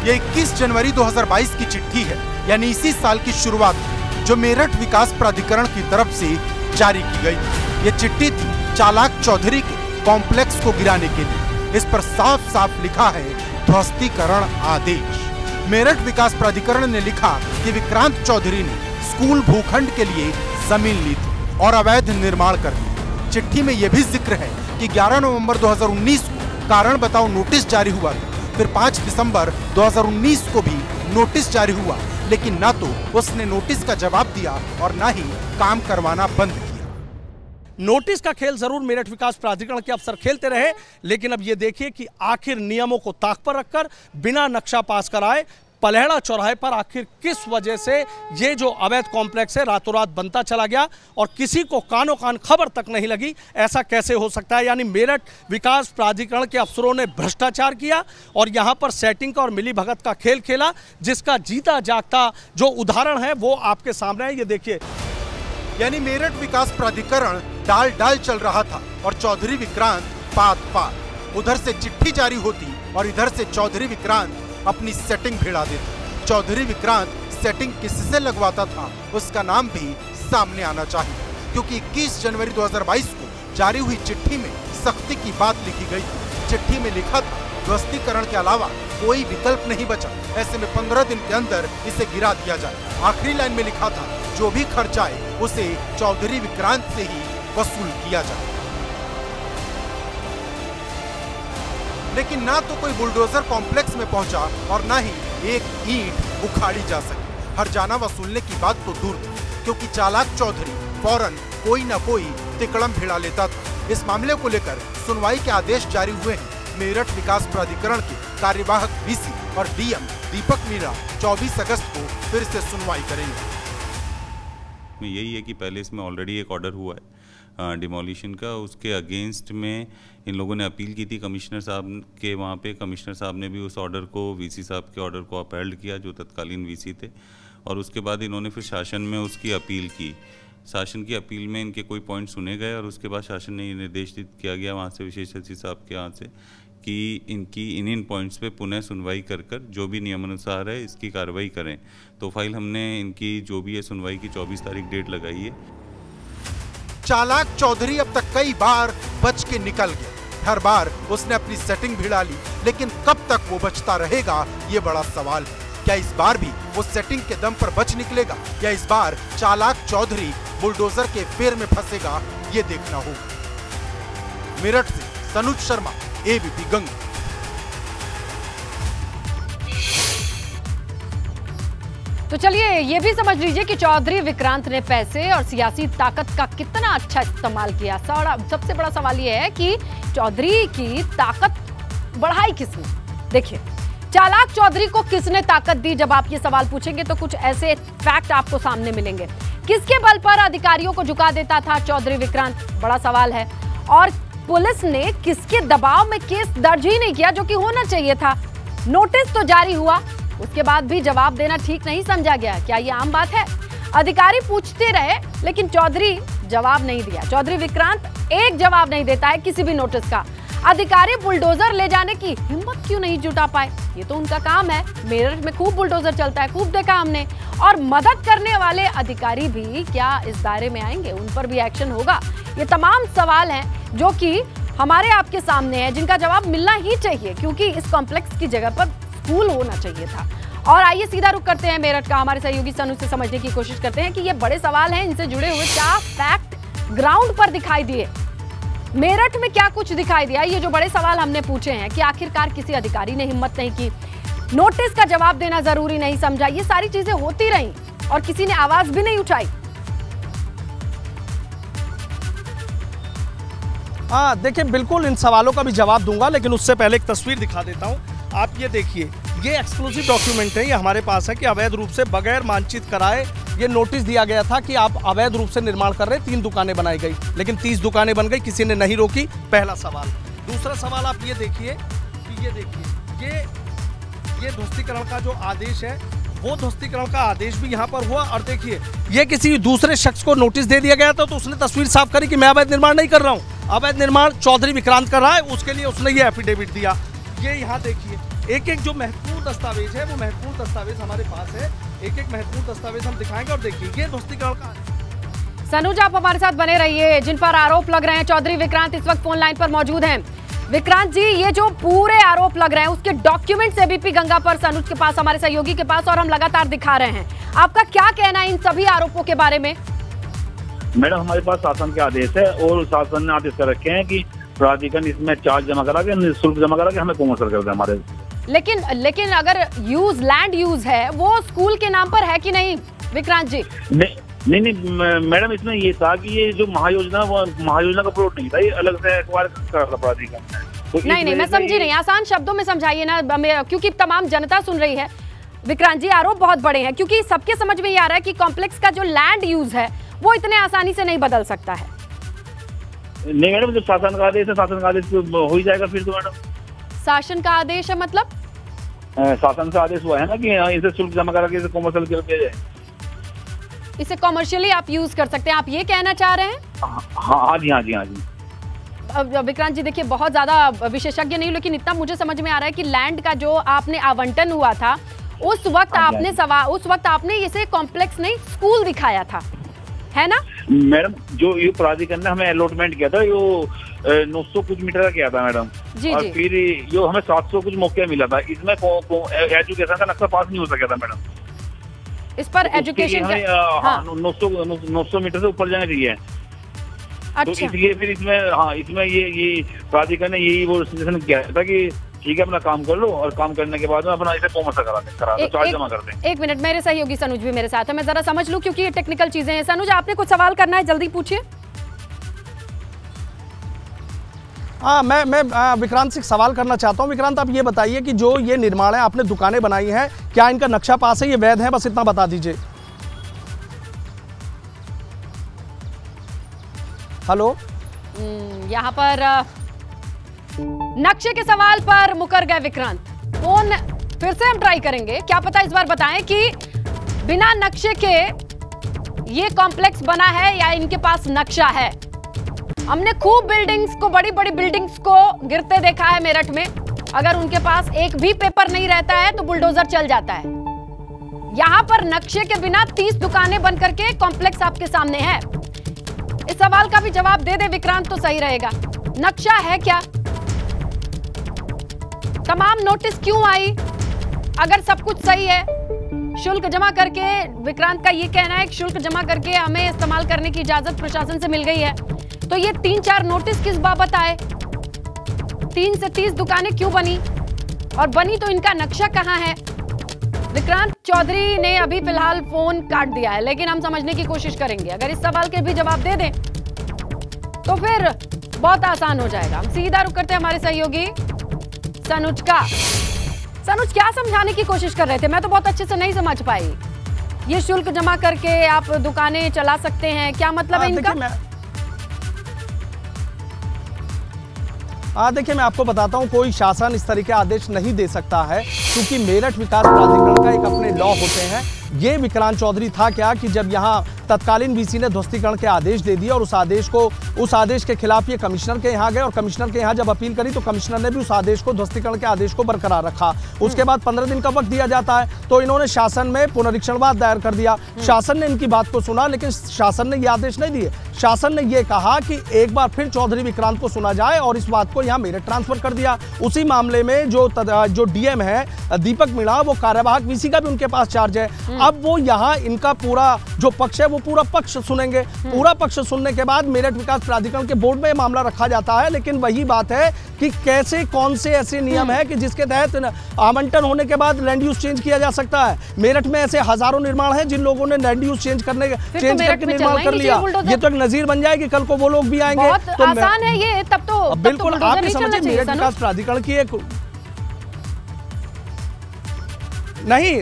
ये 21 जनवरी 2022 की चिट्ठी है, यानी इसी साल की शुरुआत जो मेरठ विकास प्राधिकरण की तरफ़ से जारी की गई। ये चिट्ठी थी चालाक चौधरी के कॉम्प्लेक्स को गिराने के लिए। इस पर साफ़ साफ़ लिखा है, ध्वस्तीकरण आदेश। मेरठ विकास प्राधिकरण ने लिखा कि विक्रांत चौधरी ने स्कूल भूखंड के लिए ज़मीन ली थी और अवैध निर्माण कर दिया। चिट्ठी में यह भी ज़िक्र है कि 11 नवंबर 2019 को कारण बताओ नोटिस जारी हुआ था। फिर 5 दिसंबर 2019 को भी नोटिस जारी हुआ। लेकिन ना तो उसने नोटिस का जवाब दिया और ना ही काम करवाना बंद किया। नोटिस का खेल ज़रूर मेरठ विकास प्राधिकरण के अफसर खेलते रहे, लेकिन अब ये देखिए कि आखिर नियमों को ताक पर रखकर, बिना नक्शा पास कराए पलहेड़ा चौराहे पर आखिर किस वजह से ये जो अवैध कॉम्प्लेक्स है रातों रात बनता चला गया और किसी को कानो कान खबर तक नहीं लगी? ऐसा कैसे हो सकता है? यानी मेरठ विकास प्राधिकरण के अफसरों ने भ्रष्टाचार किया और यहाँ पर सेटिंग का और मिली भगत का खेल खेला, जिसका जीता जागता जो उदाहरण है, वो आपके सामने है। ये देखिए। यानी मेरठ विकास प्राधिकरण डाल डाल चल रहा था और चौधरी विक्रांत पात पात उधर से चिट्ठी जारी होती और इधर से चौधरी विक्रांत अपनी सेटिंग भिड़ा देता। चौधरी विक्रांत सेटिंग किससे लगवाता था, उसका नाम भी सामने आना चाहिए, क्योंकि 21 जनवरी 2022 को जारी हुई चिट्ठी में सख्ती की बात लिखी गई थी। चिट्ठी में लिखा था ध्वस्तीकरण के अलावा कोई विकल्प नहीं बचा, ऐसे में पंद्रह दिन के अंदर इसे गिरा दिया जाए। आखिरी लाइन में लिखा था, जो भी खर्च आए, उसे चौधरी विक्रांत से ही वसूल किया जाए। लेकिन ना तो कोई बुलडोजर कॉम्प्लेक्स में पहुँचा और ना ही एक ईंट उखाड़ी जा सकी। हर जाना वसूलने की बात तो दूर थी, क्योंकि चालाक चौधरी फ़ौरन कोई ना कोई तिकड़म भिड़ा लेता था। इस मामले को लेकर सुनवाई के आदेश जारी हुए हैं। मेरठ विकास प्राधिकरण के कार्यवाहक वीसी और डीएम दीपक मीणा 24 अगस्त को फिर से सुनवाई करेंगे। यही है कि पहले इसमें ऑलरेडी एक ऑर्डर हुआ है। डिमोलिशन का। उसके अगेंस्ट में इन लोगों ने अपील की थी कमिश्नर साहब के वहाँ पे। कमिश्नर साहब ने भी उस ऑर्डर को वीसी साहब के ऑर्डर को अपहेल्ड किया, जो तत्कालीन वीसी थे। और उसके बाद इन्होंने फिर शासन में उसकी अपील की। शासन की अपील में इनके कोई पॉइंट सुने गए और उसके बाद शासन ने ये निर्देश किया गया वहाँ से विशेष सचिव साहब के यहाँ से कि इनकी, इन इन पॉइंट्स पे पुनः सुनवाई कर कर जो भी नियमानुसार है इसकी कार्रवाई करें। तो फ़ाइल हमने इनकी, जो भी है सुनवाई की 24 तारीख डेट लगाई है। चालाक चौधरी अब तक कई बार बच के निकल गया। हर बार उसने अपनी सेटिंग भिड़ा ली लेकिन कब तक वो बचता रहेगा, ये बड़ा सवाल है। क्या इस बार भी वो सेटिंग के दम पर बच निकलेगा? या इस बार चालाक चौधरी बुलडोजर के फेर में फंसेगा, ये देखना होगा। मेरठ से तनुज शर्मा एबीपी गंगा। तो चलिए, ये भी समझ लीजिए कि चौधरी विक्रांत ने पैसे और सियासी ताकत का कितना अच्छा इस्तेमाल किया। सबसे बड़ा सवाल ये है कि चौधरी की ताकत बढ़ाई किसने? देखिए, चालाक चौधरी को किसने ताकत दी? जब आप ये सवाल पूछेंगे तो कुछ ऐसे फैक्ट आपको सामने मिलेंगे। किसके बल पर अधिकारियों को झुका देता था चौधरी विक्रांत? बड़ा सवाल है। और पुलिस ने किसके दबाव में केस दर्ज ही नहीं किया, जो कि होना चाहिए था? नोटिस तो जारी हुआ उसके बाद भी जवाब देना ठीक नहीं समझा गया। क्या ये आम बात है? अधिकारी पूछते रहे, लेकिन चौधरी जवाब नहीं दिया। चौधरी विक्रांत एक जवाब नहीं देता है किसी भी नोटिस का। अधिकारी बुलडोजर ले जाने की हिम्मत क्यों नहीं जुटा पाए? ये तो उनका काम है। मेरठ में खूब बुलडोजर चलता है, खूब देखा हमने। और मदद करने वाले अधिकारी भी क्या इस दायरे में आएँगे? उन पर भी एक्शन होगा। ये तमाम सवाल हैं जो कि हमारे आपके सामने है, जिनका जवाब मिलना ही चाहिए, क्योंकि इस कॉम्प्लेक्स की जगह पर स्कूल होना चाहिए था। और आइए सीधा रुक करते हैं मेरठ का। हमारे सहयोगी सनु से समझने की कोशिश करते हैं कि ये बड़े सवाल हैं। इनसे जुड़े हुए क्या फैक्ट ग्राउंड पर दिखाई दिए। मेरठ में क्या कुछ दिखाई दिया? ये जो बड़े सवाल हमने पूछे हैं कि आखिरकार किसी अधिकारी ने हिम्मत नहीं की। नोटिस का जवाब देना ज़रूरी नहीं समझा। ये सारी चीज़ें होती रही और किसी ने आवाज़ भी नहीं उठाई। हाँ देखिए, बिल्कुल इन सवालों का भी जवाब दूँगा, लेकिन उससे पहले एक तस्वीर दिखा देता हूँ। आप ये देखिए, ये एक्सक्लूसिव डॉक्यूमेंट है, ये हमारे पास है कि अवैध रूप से बगैर मानचित कराए, ये नोटिस दिया गया था कि आप अवैध रूप से निर्माण कर रहे तीन दुकानें बनाई गई। लेकिन तीस दुकानें बन गई, किसी ने नहीं रोकी, पहला सवाल। दूसरा सवाल आप ये देखिए, कि ये देखिए, ये ये ध्वस्तीकरण का जो आदेश है, वो ध्वस्तीकरण का आदेश भी यहाँ पर हुआ, और देखिए, ये किसी दूसरे शख्स को नोटिस दे दिया गया था तो उसने तस्वीर साफ़ करी कि मैं अवैध निर्माण नहीं कर रहा हूँ। अवैध निर्माण चौधरी विक्रांत कर रहा है, उसके लिए उसने ये एफिडेविट दिया। ये यहाँ देखिए एक एक जो महत्वपूर्ण दस्तावेज़ है वो महत्वपूर्ण दस्तावेज़ हमारे पास है। एक एक महत्वपूर्ण दस्तावेज़ हम दिखाएँगे और देखिए ये ध्वस्तीकरण का सनुज आप हमारे साथ बने रहिए जिन पर आरोप लग रहे हैं। चौधरी विक्रांत इस वक्त फ़ोन लाइन पर मौजूद हैं। विक्रांत जी ये जो पूरे आरोप लग रहे हैं उसके डॉक्यूमेंट्स एबीपी गंगा पर सनुज के पास हमारे सहयोगी के पास और हम लगातार दिखा रहे हैं। आपका क्या कहना है इन सभी आरोपों के बारे में? मैडम हमारे पास शासन के आदेश है और शासन ने आदेश कर रखे हैं कि प्राधिकरण इसमें चार्ज जमा करा के शुल्क जमा करा के हमें कॉमर्सल कर दे हमारे। लेकिन लेकिन अगर यूज़ लैंड यूज़ है वो स्कूल के नाम पर है कि नहीं विक्रांत जी? नहीं नहीं नहीं मैडम इसमें ये था कि ये जो महायोजना वो महायोजना का प्लॉट नहीं था ये अलग से एक्वायर करा था प्राधिकरण तो नहीं नहीं मैं समझी नहीं आसान शब्दों में समझाइए ना क्योंकि तमाम जनता सुन रही है। विक्रांत जी आरोप बहुत बड़े हैं क्योंकि सबके समझ में ये आ रहा है कि कॉम्प्लेक्स का जो लैंड यूज़ है वो इतने आसानी से नहीं बदल सकता है। नहीं मैडम जब शासन का आदेश है शासन का आदेश तो हो ही जाएगा फिर तो मैडम। शासन का आदेश है मतलब? शासन से आदेश हुआ है ना कि हाँ, इसे शुल्क जमा करा के इसे कॉमर्शियल दिया जाए। इसे कॉमर्शियली आप यूज़ कर सकते हैं। आप ये कहना चाह रहे हैं? हाँ हाँ जी हाँ जी हाँ जी। विक्रांत जी देखिए बहुत ज़्यादा विशेषज्ञ नहीं लेकिन इतना मुझे समझ में आ रहा है कि लैंड का जो आपने आवंटन हुआ था उस वक्त हाँ आपने। सवाल उस वक्त आपने इसे कॉम्प्लेक्स नहीं स्कूल दिखाया था। है ना? मैडम जो ये प्राधिकरण ने हमें अलॉटमेंट किया था यो नौ सौ कुछ मीटर का किया था मैडम। जी, और जी। फिर यो हमें सात सौ कुछ मौके मिला था। इसमें एजुकेशन का नक्शा पास नहीं हो सका था मैडम। इस पर तो एजुकेशन अ, हाँ हाँ। नौ सौ नौ सौ मीटर से ऊपर जाना चाहिए। अच्छा। तो अच्छा। इसलिए फिर इसमें हाँ इसमें ये ये प्राधिकरण ने यही वो सजेशन किया था कि ठीक है अपना काम कर लो और काम करने के बाद में अपना इसे कॉमर्स करा दें करा दो एक- चार्ज जमा कर दें एक मिनट मेरे सहयोगी सनुज भी मेरे साथ है। मैं जरा समझ लूँ क्योंकि ये टेक्निकल चीज़ें हैं। सनुज आपने कुछ सवाल करना है? जल्दी पूछिए। हाँ मैं मैं विक्रांत से सवाल करना चाहता हूँ। विक्रांत आप ये बताइए कि जो ये निर्माण है आपने दुकानें बनाई हैं क्या इनका नक्शा पास है? ये वैध है? बस इतना बता दीजिए। हेलो? हम्म, यहाँ पर नक्शे के सवाल पर मुकर गए विक्रांत। फ़ोन फिर से हम ट्राई करेंगे। क्या पता इस बार बताएँ कि बिना नक्शे के ये कॉम्प्लेक्स बना है या इनके पास नक्शा है। हमने खूब बिल्डिंग्स को बड़ी बड़ी बिल्डिंग्स को गिरते देखा है मेरठ में। अगर उनके पास एक भी पेपर नहीं रहता है तो बुलडोजर चल जाता है। यहाँ पर नक्शे के बिना तीस दुकानें बन करके कॉम्प्लेक्स आपके सामने है। इस सवाल का भी जवाब दे दे विक्रांत तो सही रहेगा। नक्शा है क्या? तमाम नोटिस क्यों आई? अगर सब कुछ सही है, शुल्क जमा करके, विक्रांत का ये कहना है कि शुल्क जमा करके हमें इस्तेमाल करने की इजाज़त प्रशासन से मिल गई है। तो ये तीन चार नोटिस किस बाबत आए? तीन से तीस दुकानें क्यों बनी? और बनी तो इनका नक्शा कहाँ है? विक्रांत चौधरी ने अभी फ़िलहाल फ़ोन काट दिया है, लेकिन हम समझने की कोशिश करेंगे। अगर इस सवाल के भी जवाब दे दें तो फिर बहुत आसान हो जाएगा। हम सीधा रुक करते हैं हमारे सहयोगी। सनुज का। सनुज क्या समझाने की कोशिश कर रहे थे? मैं तो बहुत अच्छे से नहीं समझ पाई। ये शुल्क जमा करके आप दुकानें चला सकते हैं। क्या मतलब है हाँ, इनका? मैं हाँ देखिए मैं आपको बताता हूँ कोई शासन इस तरीके आदेश नहीं दे सकता है क्योंकि मेरठ विकास प्राधिकरण का एक अपने लॉ होते हैं। ये विक्रांत चौधरी था क्या कि जब यहाँ तत्कालीन वीसी ने ध्वस्तीकरण के आदेश दे दिए और उस आदेश को उस आदेश के खिलाफ ये कमिश्नर के यहाँ गए और कमिश्नर के यहाँ जब अपील करी तो कमिश्नर ने भी उस आदेश को ध्वस्तीकरण के आदेश को बरकरार रखा। उसके बाद पंद्रह दिन का वक्त दिया जाता है तो इन्होंने शासन में पुनरीक्षणवाद दायर कर दिया। शासन ने इनकी बात को सुना लेकिन शासन ने ये आदेश नहीं दिए। शासन ने यह कहा कि एक बार फिर चौधरी विक्रांत को सुना जाए और इस बात को यहाँ मेरठ ट्रांसफ़र कर दिया। उसी मामले में जो तद, जो डीएम है दीपक मीणा वो कार्यवाहक वीसी का भी उनके पास चार्ज है। अब वो यहाँ इनका पूरा जो पक्ष है वो पूरा पक्ष सुनेंगे। पूरा पक्ष सुनने के बाद मेरठ विकास प्राधिकरण के बोर्ड में मामला रखा जाता है लेकिन वही बात है कि कैसे कौन से ऐसे नियम है कि जिसके तहत आवंटन होने के बाद लैंड यूज़ चेंज किया जा सकता है? मेरठ में ऐसे हज़ारों निर्माण हैं जिन लोगों ने लैंड यूज़ चेंज करने तो चेंज करके निर्माण कर लिया। ये तो एक नजीर बन जाएगी कल को वो लोग भी आएँगे। तो आसान है ये तब तो तो बिल्कुल आप समझिए मेरठ विकास प्राधिकरण की एक नहीं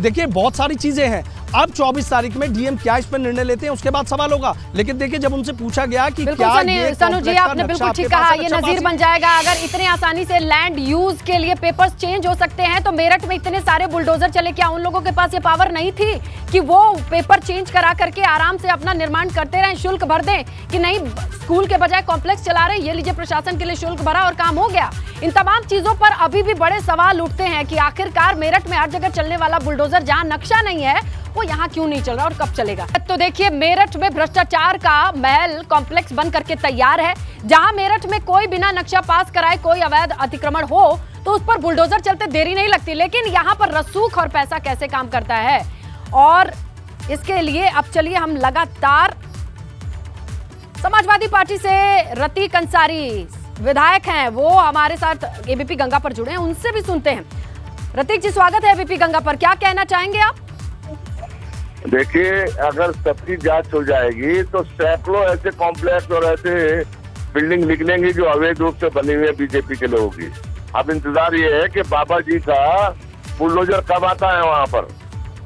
देखिए बहुत सारी चीज़ें हैं। अब 24 तारीख में डीएम क्या इस पर निर्णय लेते हैं उसके बाद सवाल होगा। लेकिन देखिए जब उनसे पूछा गया कि क्या सनी जी आपने बिल्कुल ठीक कहा ये नजीर बन जाएगा। अगर इतने आसानी से लैंड यूज़ के लिए पेपर्स चेंज हो सकते हैं तो मेरठ में इतने सारे बुलडोजर चले क्या उन लोगों के पास ये पावर नहीं थी कि वो पेपर चेंज करा करके आराम से अपना निर्माण करते रहे शुल्क भर दें? कि नहीं स्कूल के बजाय कॉम्प्लेक्स चला रहे ये लीजिए प्रशासन के लिए शुल्क भरा और काम हो गया। इन तमाम चीज़ों पर अभी भी बड़े सवाल उठते हैं कि आखिरकार मेरठ में हर जगह चलने वाला बुलडोजर जहाँ नक्शा नहीं है वो यहाँ क्यों नहीं चल रहा और कब चलेगा? तो देखिए, मेरठ में भ्रष्टाचार का महल कॉम्प्लेक्स बन करके तैयार है। जहाँ मेरठ में कोई बिना नक्शा पास कराए कोई अवैध अतिक्रमण हो तो उस पर बुलडोजर चलते देरी नहीं लगती। लेकिन यहाँ पर रसूख और पैसा कैसे काम करता है? और इसके लिए अब चलिए हम लगातार समाजवादी पार्टी से रतीक अंसारी विधायक हैं। वो हमारे साथ एबीपी गंगा पर जुड़े हैं, उनसे भी सुनते हैं। रतीक जी, स्वागत है एबीपी गंगा पर। क्या कहना चाहेंगे आप? देखिए अगर सबकी जाँच हो जाएगी तो सैकड़ों ऐसे कॉम्प्लेक्स और ऐसे बिल्डिंग निकलेंगी जो अवैध रूप से बनी हुई है बीजेपी के लोगों की। अब इंतज़ार ये है कि बाबा जी का बुलडोजर कब आता है वहाँ पर?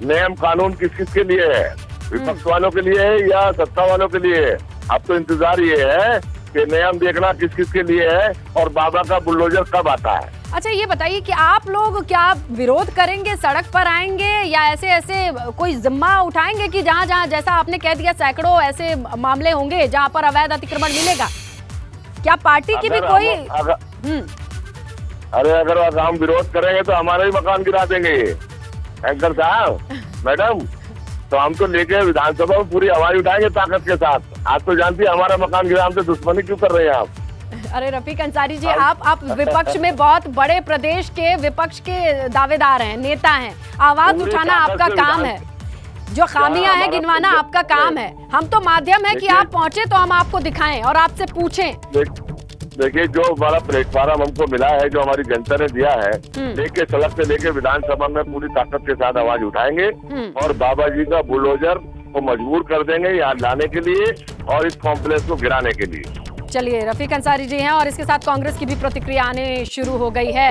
नियम कानून किस किस के लिए है? विपक्ष वालों के लिए है या सत्ता वालों के लिए है? अब तो इंतज़ार ये है कि नियम देखना किस किस के लिए है और बाबा का बुलडोजर कब आता है। अच्छा ये बताइए कि आप लोग क्या विरोध करेंगे सड़क पर आएँगे या ऐसे ऐसे कोई जिम्मा उठाएँगे कि जहाँ जहाँ जैसा आपने कह दिया सैकड़ों ऐसे मामले होंगे जहाँ पर अवैध अतिक्रमण मिलेगा? क्या पार्टी की भी कोई अगर हम्म, अरे अगर अगर हम विरोध करेंगे तो हमारा ही मकान गिरा देंगे। एंकर साहब मैडम तो हम तो लेके विधानसभा में पूरी आवाज़ उठाएँगे ताकत के साथ। आप तो जानती है हमारा मकान गिरा हमसे दुश्मनी क्यों कर रहे हैं आप? अरे रफीक अंसारी जी आप आप विपक्ष में बहुत बड़े प्रदेश के विपक्ष के दावेदार हैं नेता हैं। आवाज़ उठाना आपका काम है। जो खामियाँ हैं गिनवाना आपका काम है। हम तो माध्यम है कि आप पहुँचे तो हम आपको दिखाएँ और आपसे पूछें। देखिए जो हमारा प्लेटफॉर्म हमको मिला है जो हमारी जनता ने दिया है हम्म। लेके सड़क से लेके विधानसभा में पूरी ताकत के साथ आवाज़ उठाएँगे हम्म। और बाबा जी का बुलडोजर को मजबूर कर देंगे यहाँ लाने के लिए और इस कॉम्प्लेक्स को गिराने के लिए। चलिए रफीक अंसारी जी हैं और इसके साथ कांग्रेस की भी प्रतिक्रिया आने शुरू हो गई है।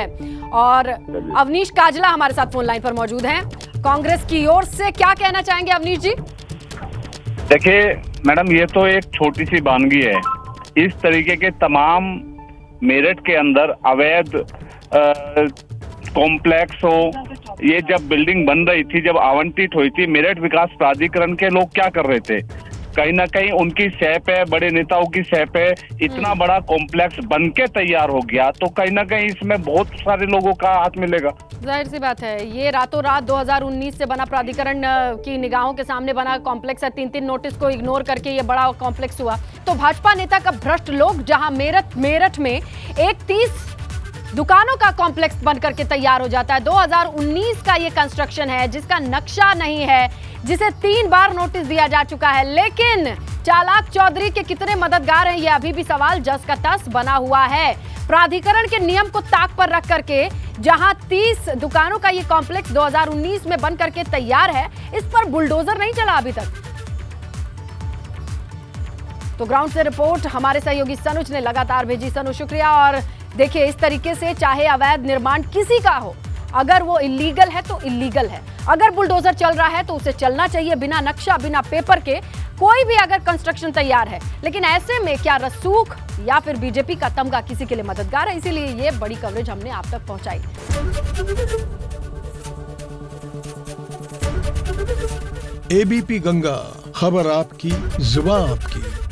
और अवनीश काजला हमारे साथ फ़ोन लाइन पर मौजूद हैं। कांग्रेस की ओर से क्या कहना चाहेंगे अवनीश जी? देखिए मैडम ये तो एक छोटी सी बानगी है। इस तरीके के तमाम मेरठ के अंदर अवैध कॉम्प्लेक्स हो ये जब बिल्डिंग बन रही थी जब आवंटित हुई थी मेरठ विकास प्राधिकरण के लोग क्या कर रहे थे? कहीं ना कहीं उनकी सह पे बड़े नेताओं की सह पे इतना बड़ा कॉम्प्लेक्स बन के तैयार हो गया तो कहीं ना कहीं इसमें बहुत सारे लोगों का हाथ मिलेगा। ज़ाहिर सी बात है ये रातों रात 2019 से बना प्राधिकरण की निगाहों के सामने बना कॉम्प्लेक्स है तीन तीन नोटिस को इग्नोर करके ये बड़ा कॉम्प्लेक्स हुआ। तो भाजपा नेता का भ्रष्ट लोग जहाँ मेरठ मेरठ में एक तीस दुकानों का कॉम्प्लेक्स बन करके तैयार हो जाता है। 2019 का ये कंस्ट्रक्शन है, जिसका नक्शा नहीं है, जिसे तीन बार नोटिस दिया जा चुका है। लेकिन चालाक चौधरी के कितने मददगार हैं, ये अभी भी सवाल, जस का तस बना हुआ है। प्राधिकरण के नियम को ताक पर रख करके जहाँ 30 दुकानों का ये कॉम्प्लेक्स 2019 में बन करके तैयार है, इस पर बुलडोजर नहीं चला अभी तक। तो ग्राउंड से रिपोर्ट, हमारे सहयोगी सनुज ने लगातार भेजी। सनु शुक्रिया और देखिए, इस तरीके से चाहे अवैध निर्माण किसी का हो, अगर वो इलीगल है तो इलीगल है। अगर बुलडोजर चल रहा है तो उसे चलना चाहिए बिना नक्शा, बिना पेपर के। कोई भी अगर कंस्ट्रक्शन तैयार है, लेकिन ऐसे में क्या रसूख या फिर बीजेपी का तमगा किसी के लिए मददगार है? इसीलिए ये बड़ी कवरेज हमने आप तक पहुंचाई। एबीपी गंगा खबर आपकी, जुबा आपकी।